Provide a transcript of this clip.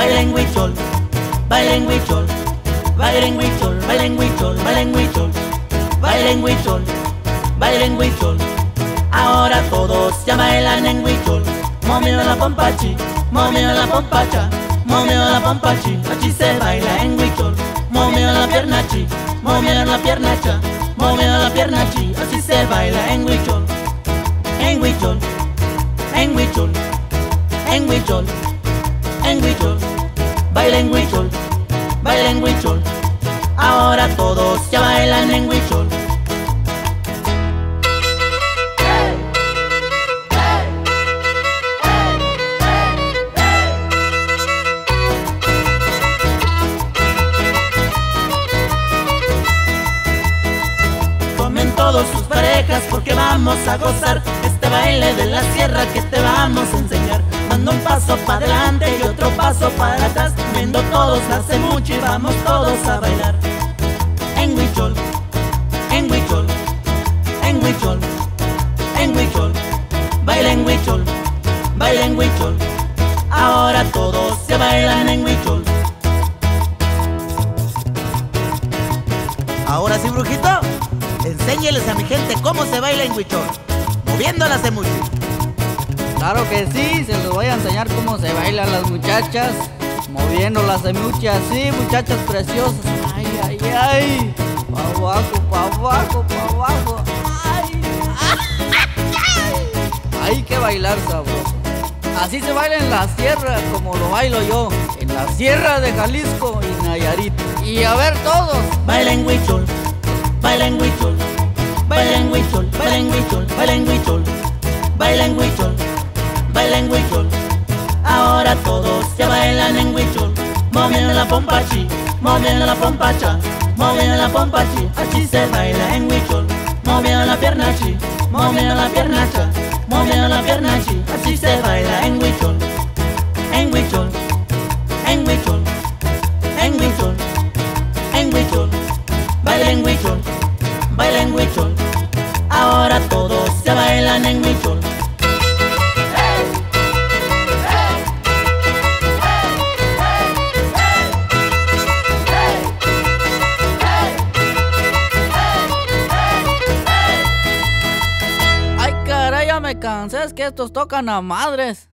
bailen huichol, bailen huichol, bailen huichol, bailen huichol, bailen huichol, bailen huichol. Ahora todos ya bailan en huichol, momio la pompachi, momio la pompacha, momio la pompachi, así se baila en huichol, momio la piernachi, momio la piernacha, momio la piernachi, así se baila en huichol, en huichol, en huichol, en huichol, en huichol, en huichol, baila en huichol. Ahora todos ya bailan en huichol. Todos sus parejas porque vamos a gozar Este baile de la sierra que te vamos a enseñar Dando un paso para adelante y otro paso para atrás. Viendo todos hace mucho y vamos todos a bailar. En Huichol, en Huichol, en Huichol, en Huichol. Baila en Huichol, baila en Huichol. Ahora todos se bailan en Huichol. Ahora sí, brujito, enséñeles a mi gente cómo se baila en Huichol, moviendo la cemuchi. Claro que sí, se los voy a enseñar cómo se bailan las muchachas, moviendo las semuchas así, muchachas preciosas. Ay, ay, ay. Pa' abajo, pa' abajo, pa' abajo. Ay, ay. Hay que bailar sabroso. Así se baila en la sierra, como lo bailo yo, en la sierra de Jalisco y Nayarit. Y a ver todos. Baila en Huichol, baila en Huichol, baila en Huichol, baila en Huichol, baila en Huichol, baila en Huichol, baila en Huichol. Ahora todos ya bailan en Huichol, moviendo la pompachi, moviendo la pompacha, moviendo la pompachi, así se baila en Huichol, moviendo la piernachi, moviendo la piernacha, moviendo la piernachi, así se baila en Huichol, en Huichol, en Huichol, en Huichol en Huichol, baila en Huichol, baila en Huichol. Ahora todos se bailan en Huichol. Me cansé, es que estos tocan a madres.